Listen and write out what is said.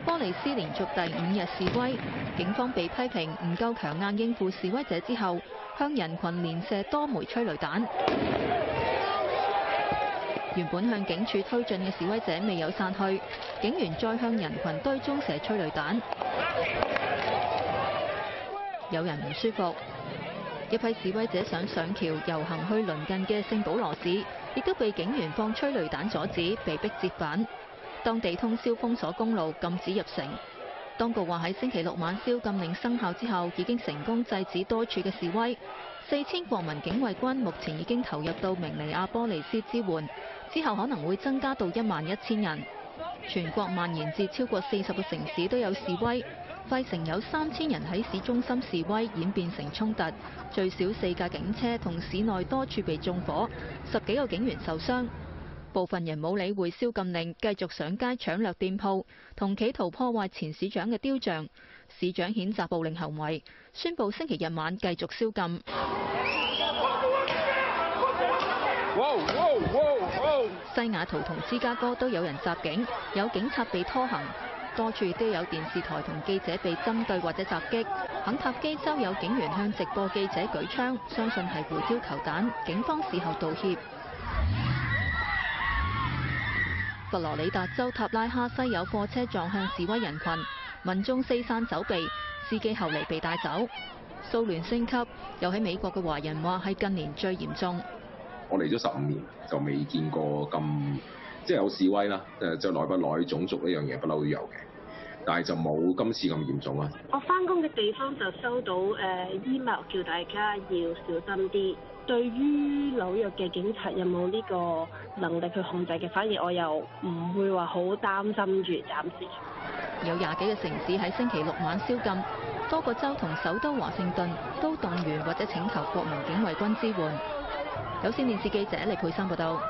波利斯連續第五日示威，警方被批評唔夠強硬應付示威者之後，向人群連射多枚催淚彈。原本向警署推進嘅示威者未有散去，警員再向人群堆中射催淚彈。有人唔舒服，一批示威者想上橋遊行去鄰近嘅聖保羅市，亦都被警員放催淚彈阻止，被逼折返。當地通宵封鎖公路，禁止入城。當局話喺星期六晚宵禁令生效之後，已經成功制止多處嘅示威。四千國民警衛軍目前已經投入到明尼阿波利斯支援，之後可能會增加到一萬一千人。全國蔓延至超過四十個城市都有示威。費城有三千人喺市中心示威，演變成衝突，最少四架警車同市內多處被縱火，十幾個警員受傷。部分人冇理會宵禁令，繼續上街搶掠店鋪，同企圖破壞前市長嘅雕像。市長譴責暴令行為，宣布星期日晚繼續宵禁。西雅圖同芝加哥都有人襲警，有警察被拖行。多處都有電視台同記者被針對或者襲擊。肯塔基州有警員向直播記者舉槍，相信係胡椒球彈。警方事後道歉。佛羅里達州塔拉哈西有貨車撞向示威人群，民眾四散走避，司機後嚟被帶走。訴聯升級，又喺美國嘅華人話係近年最嚴重。我嚟咗十五年，就未見過咁即係有示威啦。誒，就耐不耐種族呢樣嘢不嬲都有嘅。但係就冇今次咁嚴重啊！我翻工嘅地方就收到誒 email 叫大家要小心啲。對於紐約嘅警察有冇呢個能力去控制嘅，反而我又唔會話好擔心住，暫時。有廿幾個城市喺星期六晚宵禁，多個州同首都華盛頓都動員或者請求國民警衛軍支援。有線電視記者李佩珊報道。